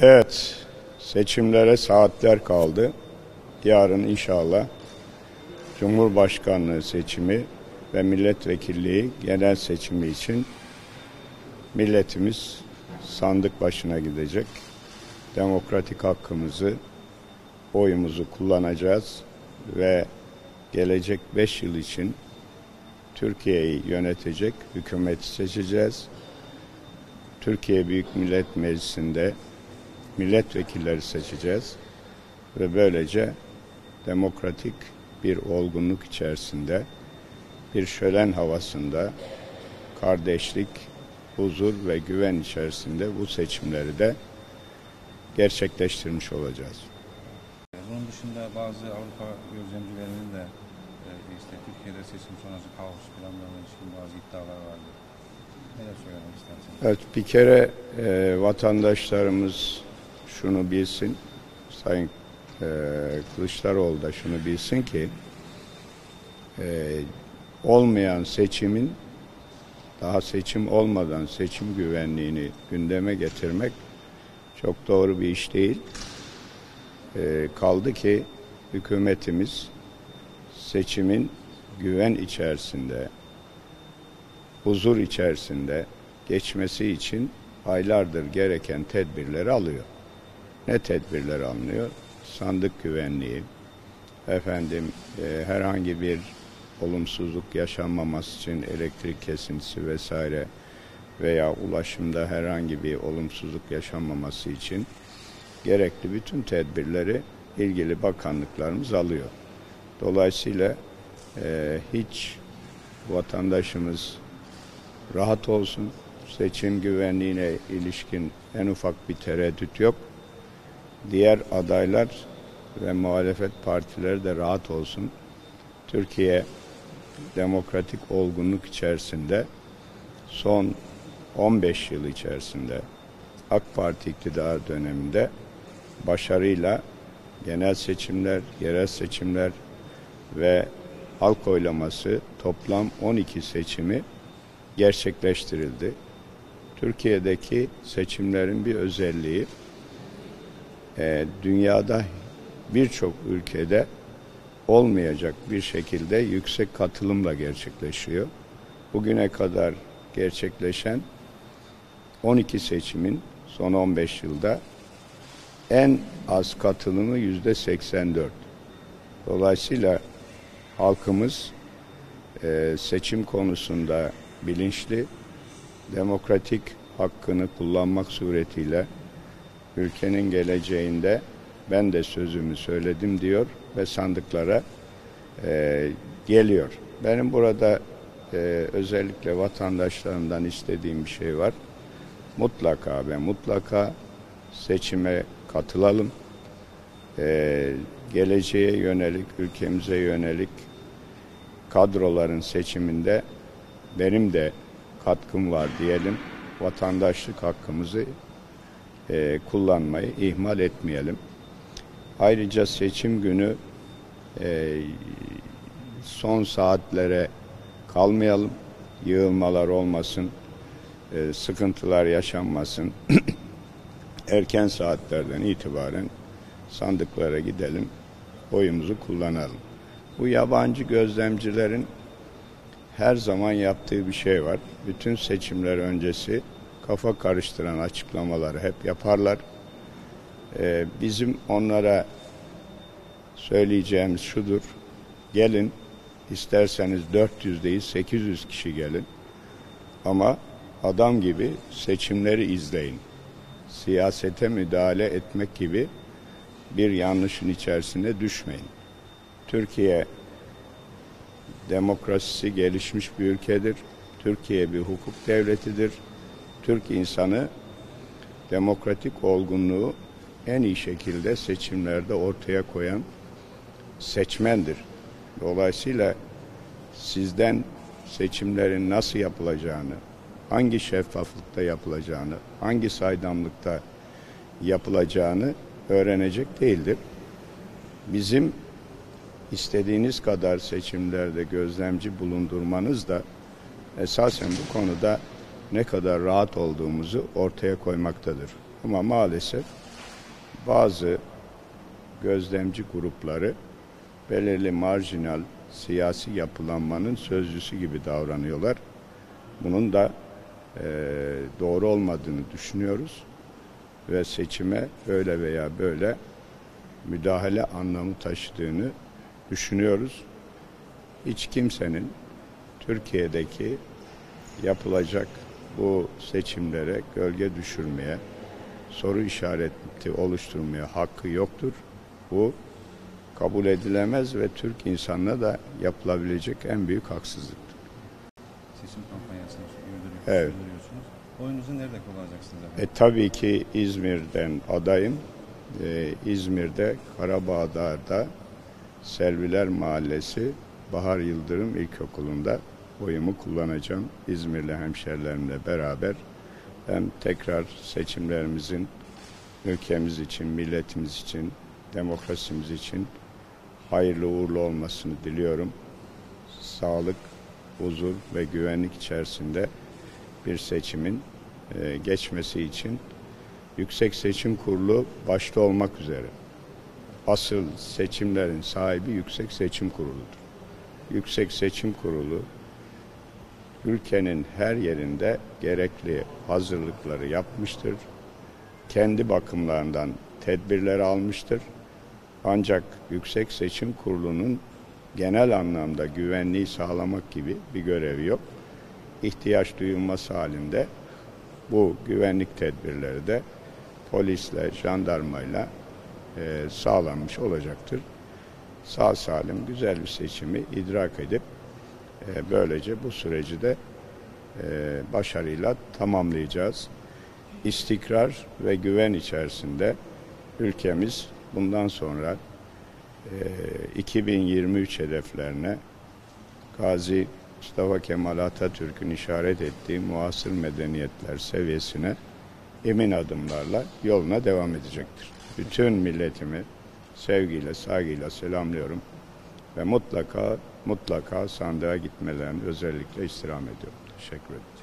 Evet, seçimlere saatler kaldı. Yarın inşallah Cumhurbaşkanlığı seçimi ve milletvekilliği genel seçimi için milletimiz sandık başına gidecek. Demokratik hakkımızı, oyumuzu kullanacağız ve gelecek 5 yıl için Türkiye'yi yönetecek hükümeti seçeceğiz. Türkiye Büyük Millet Meclisi'nde milletvekilleri seçeceğiz ve böylece demokratik bir olgunluk içerisinde bir şölen havasında kardeşlik, huzur ve güven içerisinde bu seçimleri de gerçekleştirmiş olacağız. Bunun dışında bazı Avrupa gözlemcilerinin de e, işte Türkiye'de seçim sonrası kaos planlarına ilişkin bazı iddialar vardı. Neler söylemek istersiniz? Evet bir kere e, vatandaşlarımız şunu bilsin, Sayın e, Kılıçdaroğlu da şunu bilsin ki e, olmayan seçimin daha seçim olmadan seçim güvenliğini gündeme getirmek çok doğru bir iş değil. E, kaldı ki hükümetimiz seçimin güven içerisinde, huzur içerisinde geçmesi için aylardır gereken tedbirleri alıyor. Ne tedbirler alınıyor? Sandık güvenliği, efendim e, herhangi bir olumsuzluk yaşanmaması için elektrik kesintisi vesaire veya ulaşımda herhangi bir olumsuzluk yaşanmaması için gerekli bütün tedbirleri ilgili bakanlıklarımız alıyor. Dolayısıyla e, hiç vatandaşımız rahat olsun. Seçim güvenliğine ilişkin en ufak bir tereddüt yok. Diğer adaylar ve muhalefet partileri de rahat olsun. Türkiye demokratik olgunluk içerisinde son 15 yıl içerisinde AK Parti iktidar döneminde başarıyla genel seçimler, yerel seçimler ve halk oylaması toplam 12 seçimi gerçekleştirildi. Türkiye'deki seçimlerin bir özelliği e, dünyada birçok ülkede olmayacak bir şekilde yüksek katılımla gerçekleşiyor. Bugüne kadar gerçekleşen 12 seçimin son 15 yılda en az katılımı yüzde 84. Dolayısıyla halkımız e, seçim konusunda bilinçli, demokratik hakkını kullanmak suretiyle ülkenin geleceğinde ben de sözümü söyledim diyor ve sandıklara e, geliyor. Benim burada e, özellikle vatandaşlarımdan istediğim bir şey var. Mutlaka ve mutlaka seçime katılalım. E, geleceğe yönelik, ülkemize yönelik kadroların seçiminde benim de katkım var diyelim. Vatandaşlık hakkımızı e, kullanmayı ihmal etmeyelim. Ayrıca seçim günü e, son saatlere kalmayalım. Yığılmalar olmasın, e, sıkıntılar yaşanmasın. Erken saatlerden itibaren sandıklara gidelim, oyumuzu kullanalım. Bu yabancı gözlemcilerin her zaman yaptığı bir şey var. Bütün seçimler öncesi kafa karıştıran açıklamaları hep yaparlar. Ee, bizim onlara söyleyeceğimiz şudur. Gelin isterseniz 400 değil 800 kişi gelin. Ama adam gibi seçimleri izleyin. Siyasete müdahale etmek gibi bir yanlışın içerisine düşmeyin. Türkiye demokrasisi gelişmiş bir ülkedir. Türkiye bir hukuk devletidir. Türk insanı demokratik olgunluğu en iyi şekilde seçimlerde ortaya koyan seçmendir. Dolayısıyla sizden seçimlerin nasıl yapılacağını, hangi şeffaflıkta yapılacağını, hangi saydamlıkta yapılacağını öğrenecek değildir. Bizim istediğiniz kadar seçimlerde gözlemci bulundurmanız da esasen bu konuda ne kadar rahat olduğumuzu ortaya koymaktadır. Ama maalesef bazı gözlemci grupları belirli marjinal siyasi yapılanmanın sözcüsü gibi davranıyorlar. Bunun da eee, doğru olmadığını düşünüyoruz ve seçime böyle veya böyle müdahale anlamı taşıdığını düşünüyoruz. Hiç kimsenin Türkiye'deki yapılacak bu seçimlere gölge düşürmeye, soru işareti oluşturmaya hakkı yoktur. Bu kabul edilemez ve Türk insanına da yapılabilecek en büyük haksızlıktır. Seçim kampanyasını. Evet. Oyunuzu nerede kullanacaksınız E, tabii ki İzmir'den adayım. E, İzmir'de Karabağlar'da Selviler Mahallesi Bahar Yıldırım İlkokulu'nda oyumu kullanacağım. İzmirli hemşerilerimle beraber hem tekrar seçimlerimizin ülkemiz için, milletimiz için, demokrasimiz için hayırlı uğurlu olmasını diliyorum. Sağlık, huzur ve güvenlik içerisinde bir seçimin e, geçmesi için Yüksek Seçim Kurulu başta olmak üzere asıl seçimlerin sahibi Yüksek Seçim Kurulu'dur. Yüksek Seçim Kurulu ülkenin her yerinde gerekli hazırlıkları yapmıştır. Kendi bakımlarından tedbirler almıştır. Ancak Yüksek Seçim Kurulu'nun genel anlamda güvenliği sağlamak gibi bir görevi yok. İhtiyaç duyulması halinde bu güvenlik tedbirleri de polisle, jandarmayla e, sağlanmış olacaktır. Sağ salim güzel bir seçimi idrak edip böylece bu süreci de e, başarıyla tamamlayacağız. İstikrar ve güven içerisinde ülkemiz bundan sonra e, 2023 hedeflerine Gazi Mustafa Kemal Atatürk'ün işaret ettiği muasır medeniyetler seviyesine emin adımlarla yoluna devam edecektir. Bütün milletimi sevgiyle, saygıyla selamlıyorum ve mutlaka mutlaka sandığa gitmelerini özellikle istirham ediyorum. Teşekkür ederim.